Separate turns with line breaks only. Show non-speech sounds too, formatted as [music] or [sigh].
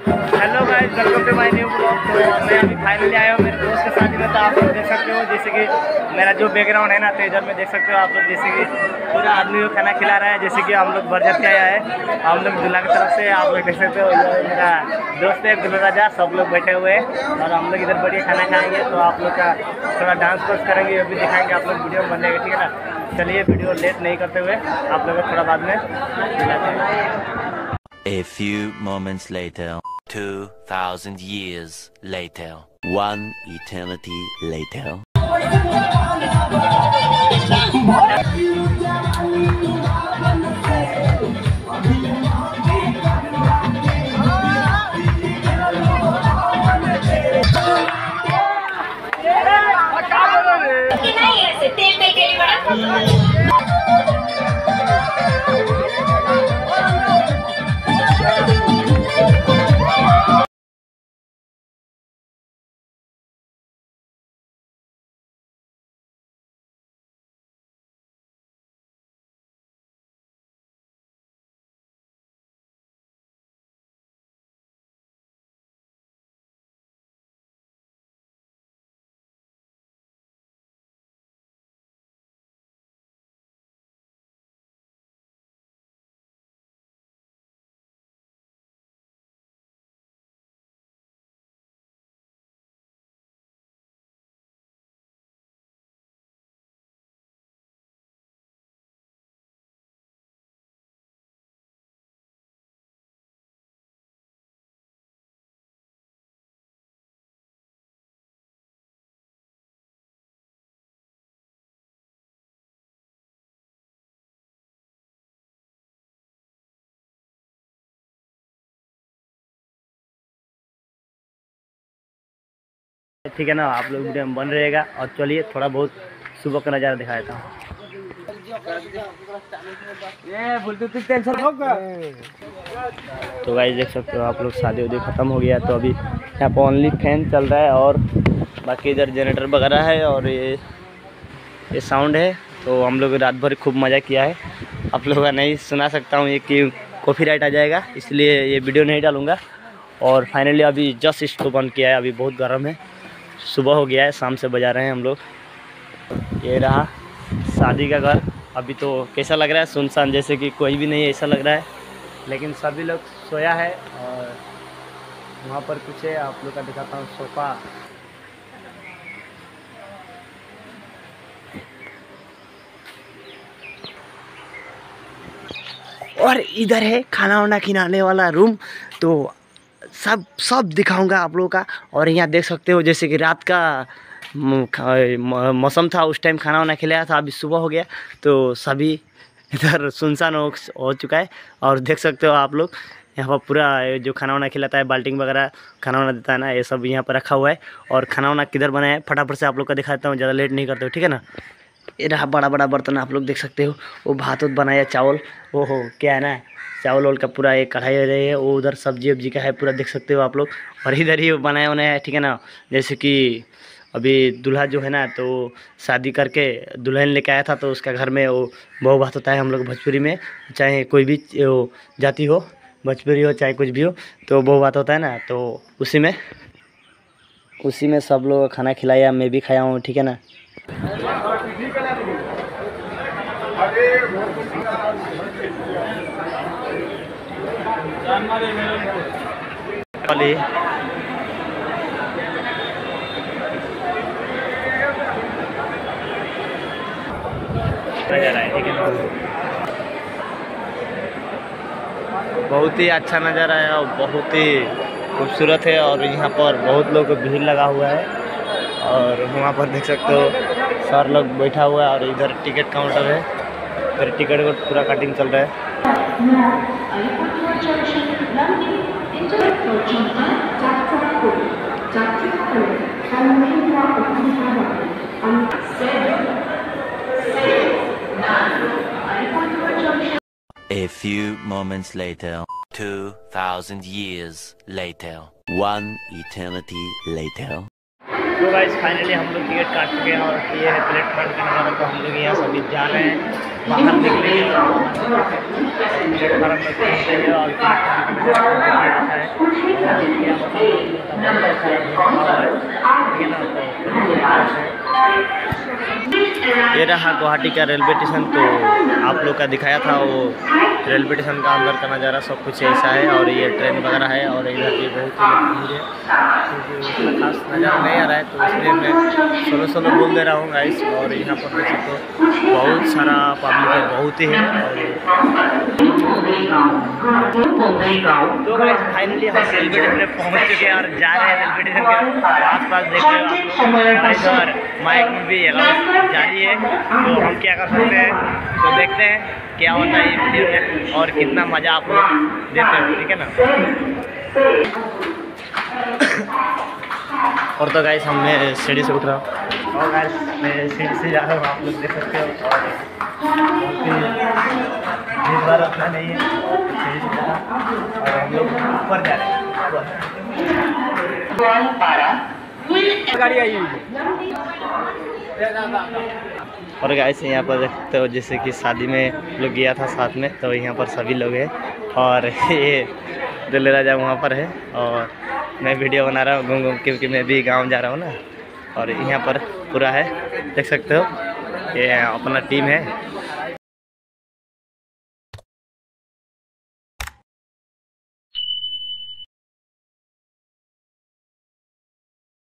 Hello guys welcome to my new blog तो मैं अभी फाइनली आया हूँ। मेरे दोस्त के शादी में तो आप लोग देख सकते हो, जैसे कि मेरा जो बैकग्राउंड है ना तो इधर में देख सकते हो आप लोग, जैसे कि पूरा आदमी को खाना खिला रहा है, जैसे कि हम लोग बरजत आया है। हम लोग दूल्हा की तरफ़ से, आप लोग देख सकते हो मेरा दोस्त है, दुल्हा राजा, सब लोग बैठे हुए हैं और हम लोग इधर बढ़िया खाना खाएँगे तो आप लोग का थोड़ा डांस वांस करेंगे, ये भी दिखाएँगे आप लोग वीडियो बन जाएगा, ठीक है ना? चलिए वीडियो लेट नहीं करते हुए, आप लोग थोड़ा बाद में
A few moments later, 2,000 years later, one eternity later.
ठीक है ना? आप लोग वीडियो में बन रहेगा। और चलिए थोड़ा बहुत सुबह का नज़ारा दिखा देता हूँ। तो गाइस देख सकते हो आप लोग शादी उदी ख़त्म हो गया तो अभी यहाँ पर ओनली फ़ैन चल रहा है और बाकी इधर जनरेटर वगैरह है और ये ये साउंड है। तो हम लोग रात भर खूब मज़ा किया है। आप लोगों का नहीं सुना सकता हूँ ये कि कॉफ़ी राइट आ जाएगा इसलिए ये वीडियो नहीं डालूँगा। और फाइनली अभी जस्ट इसको बंद किया है अभी बहुत गर्म है। सुबह हो गया है, शाम से बजा रहे हैं हम लोग। ये रहा शादी का घर। अभी तो कैसा लग रहा है? सुनसान, जैसे कि कोई भी नहीं ऐसा लग रहा है। लेकिन सभी लोग सोया है और वहाँ पर कुछ है, आप लोग का दिखाता हूँ, सोफ़ा। और इधर है खाना वाना खिलाने वाला रूम। तो सब सब दिखाऊँगा आप लोगों का। और यहाँ देख सकते हो जैसे कि रात का मौसम था उस टाइम खाना वाना खिलाया था अभी सुबह हो गया। तो सभी इधर [laughs] सुनसान हो, हो चुका है। और देख सकते हो आप लोग यहाँ पर पूरा जो खाना वाना खिलाता है बाल्टिंग वगैरह खाना वाना देता है ना ये सब यहाँ पर रखा हुआ है। और खाना वाना किधर बनाया है फटाफट से आप लोग का दिखाता हूँ ज़्यादा लेट नहीं करते हो ठीक है ना? ये रहा बड़ा बड़ा बर्तन आप लोग देख सकते हो। वो भात उत बनाया चावल वो हो क्या है ना? चावल वावल का पूरा एक कढ़ाई रही है, वो उधर सब्ज़ी वब्जी का है, पूरा देख सकते हो आप लोग। और इधर ही बनाया बनाया है, ठीक है ना? जैसे कि अभी दूल्हा जो है ना तो शादी करके दुल्हन लेके आया था तो उसका घर में वो बहु बात होता है हम लोग भोजपुरी में, चाहे कोई भी जाति हो, भोजपुरी हो, चाहे कुछ भी हो तो बहु बात होता है ना तो उसी में उसी में सब लोग खाना खिलाया, मैं भी खाया हूँ, ठीक है ना? नज़ारा है ठीक है बहुत ही अच्छा नज़ारा है और बहुत ही खूबसूरत है और यहाँ पर बहुत लोग भीड़ लगा हुआ है और वहाँ पर देख सकते हो, सर लोग बैठा हुआ है और इधर टिकट काउंटर है। फिर टिकट का पूरा कटिंग चल रहा है
A few moments later, 2,000 years later, one eternity later.
तो गाइस फाइनली हम लोग टिकट काट चुके हैं और ये है प्लेटफॉर्म का नज़ारा तो हम लोग यहाँ सभी जा रहे हैं। बाहर निकले प्लेटफॉर्म में पहुँचेंगे और ये रहा गुवाहाटी का रेलवे स्टेशन तो आप लोग का दिखाया था वो रेलवे स्टेशन का अंदर का नज़ारा, सब कुछ ऐसा है और ये ट्रेन वगैरह है और इधर भी बहुत ही है, क्योंकि खास नज़ारा नहीं आ रहा है तो इसलिए मैं सोलो सोलो बोल दे रहा हूँ गाइस और यहाँ पर देख हो बहुत सारा पब्लिक है, बहुत ही है तो गाइस फाइनली हम रेलवे स्टेशन पहुँच चुके हैं और जा रहे हैं रेलवे स्टेशन के आस पास देख रहे माइक में भी जारी है। तो हम क्या कर सकते हैं? तो देखते हैं क्या होता है ये वीडियो में और कितना मज़ा आप लोग देते हो ठीक है ना? और तो गाइस हमने सीढ़ी से उठ रहा हूँ और गाइस मैं सीढ़ी से जा रहा हूँ आप लोग देख सकते हो। और इस बार उतना नहीं है सीढ़ी से जा रहा और हम लोग ऊपर जा रहे हैं ऊपर। और गाइस यहाँ पर देखते हो, जैसे कि शादी में लोग गया था साथ में तो यहाँ पर सभी लोग हैं। और [laughs] ये दिल्ली राजा वहाँ पर है। और मैं वीडियो बना रहा हूँ, घूम घूम क्योंकि मैं भी गाँव जा रहा हूँ ना। और यहाँ पर पूरा है, देख सकते हो। ये अपना टीम है।